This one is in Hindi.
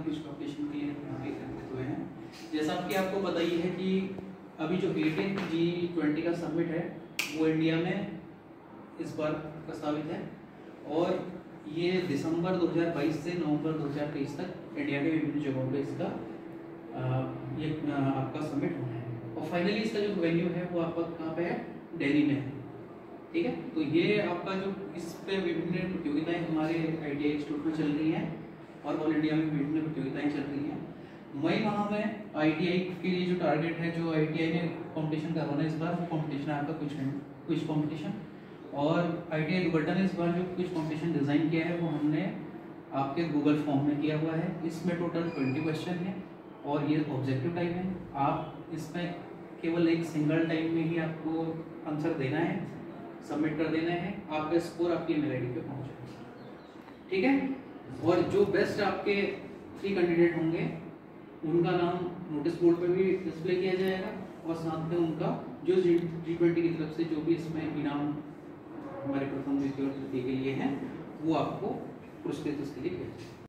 के लिए हुए हैं। जैसा कि आपको पता ही है कि अभी जो एटीन जी ट्वेंटी का समिट है, वो इंडिया में इस बार प्रस्तावित है और ये दिसंबर 2022 से नवंबर 2023 तक इंडिया के विभिन्न जगहों पे इसका ये आपका समिट होना है। और फाइनली इसका जो वेन्यू है, वो आपका कहाँ पे है? दिल्ली में है। ठीक है? तो ये आपका जो इस पे विभिन्न प्रतियोगिताएँ हमारे आई टी में चल रही हैं और ऑल इंडिया में विभिन्न प्रतियोगिताएँ चल रही हैं। मई माह में आईटीआई के लिए जो टारगेट है, जो आईटीआई ने कंपटीशन करवाना है इस बार, वो कंपटीशन है आपका कुछ कुछ कंपटीशन और आईटीआई दुबट्टा ने इस बार जो कुछ कंपटीशन डिज़ाइन किया है, वो हमने आपके गूगल फॉर्म में किया हुआ है। इसमें टोटल ट्वेंटी क्वेश्चन है और ये ऑब्जेक्टिव टाइप है। आप इसमें केवल एक सिंगल टाइम में ही आपको आंसर देना है सबमिट कर देना है। आपका स्कोर आपकी ईमेल आईडी पे पहुँच ठीक है? और जो बेस्ट आपके थ्री कैंडिडेट होंगे, उनका नाम नोटिस बोर्ड पर भी डिस्प्ले किया जाएगा और साथ में उनका जो जी ट्वेंटी की तरफ़ से जो भी इसमें इनाम हमारे प्रथम द्वितीय और तृतीय के लिए हैं, वो आपको पुरस्कृत इसके लिए किया जाएगा।